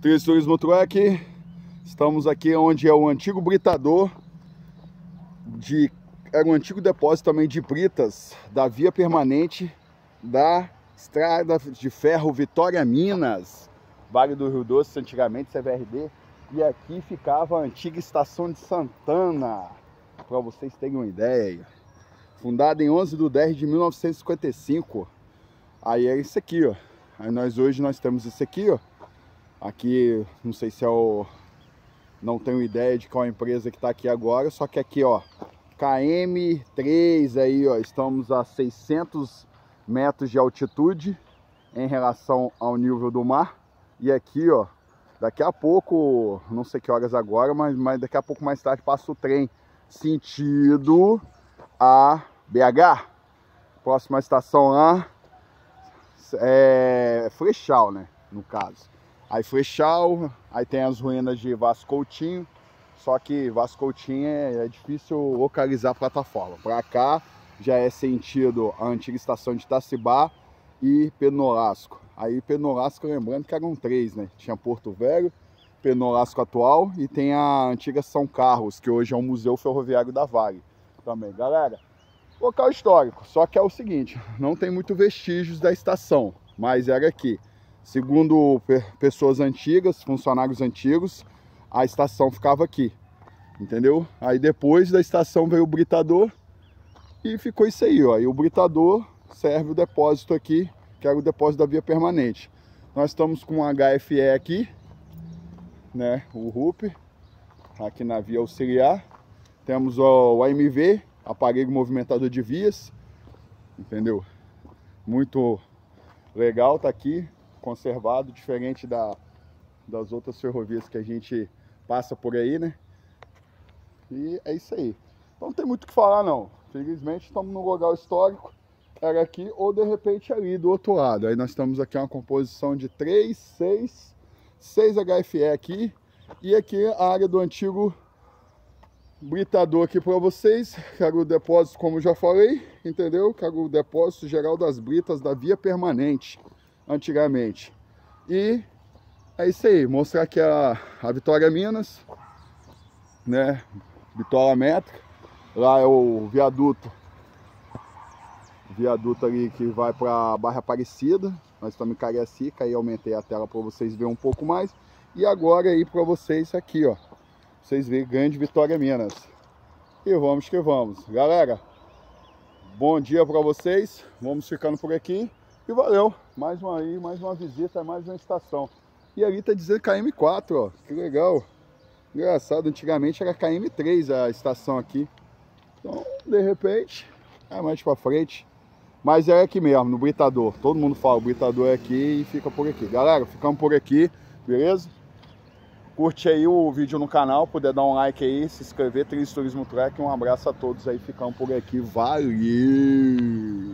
Três Turismo Truck, estamos aqui onde é o antigo britador de era um antigo depósito também de britas da via permanente da estrada de ferro Vitória Minas, Vale do Rio Doce, antigamente CVRD, e aqui ficava a antiga estação de Santana, para vocês terem uma ideia. Fundada em 11 de 10 de 1955. Aí é isso aqui, ó. Aí nós hoje nós temos isso aqui, ó Aqui, não sei se é o... Não tenho ideia de qual empresa que está aqui agora, só que aqui, ó, KM3 aí, ó, estamos a 600 metros de altitude em relação ao nível do mar. E aqui, ó, daqui a pouco, não sei que horas agora, mas, mas daqui a pouco mais tarde passa o trem sentido a BH. Próxima estação lá é Frechal, né, no caso. Aí Flechal, aí tem as ruínas de Vasco Coutinho, só que Vasco Coutinho é, é difícil localizar a plataforma. Para cá já é sentido a antiga estação de Itacibá e Penolasco. Aí Penolasco, lembrando que eram três, né? Tinha Porto Velho, Penolasco atual e tem a antiga São Carlos, que hoje é o Museu Ferroviário da Vale também. Galera, local histórico, só que é o seguinte, não tem muito vestígios da estação, mas era aqui. Segundo pessoas antigas, funcionários antigos, a estação ficava aqui, entendeu? Aí depois da estação veio o britador e ficou isso aí, ó. E o britador serve o depósito aqui, que era o depósito da via permanente. Nós estamos com um HFE aqui, né, o RUP, aqui na via auxiliar. Temos o AMV, aparelho movimentador de vias, entendeu? Muito legal, tá aqui conservado, diferente da, das outras ferrovias que a gente passa por aí, né? E é isso aí. Então não tem muito o que falar não. Felizmente estamos no lugar histórico, era aqui ou de repente ali do outro lado. Aí nós estamos aqui uma composição de 3, 6, 6 HFE aqui e aqui a área do antigo britador aqui para vocês, que era o depósito, como já falei, entendeu? Que era o depósito geral das britas da via permanente antigamente. E é isso aí, mostrar aqui a, a Vitória Minas, né, bitola métrica. Lá é o viaduto, viaduto ali que vai para Barra Aparecida. Nós estamos em Cariacica, aí aumentei a tela para vocês verem um pouco mais. E agora aí para vocês aqui, ó, vocês verem Grande Vitória Minas. E vamos que vamos. Galera, bom dia para vocês. Vamos ficando por aqui. E valeu, mais uma aí, mais uma visita, mais uma estação. E ali tá dizendo KM4, ó, que legal. Engraçado, antigamente era KM3 a estação aqui. Então, de repente, é mais pra frente. Mas é aqui mesmo, no Britador. Todo mundo fala, o Britador é aqui e fica por aqui. Galera, ficamos por aqui, beleza? Curte aí o vídeo no canal, puder dar um like aí, se inscrever, Turismo Trek. Um abraço a todos aí, ficamos por aqui. Valeu!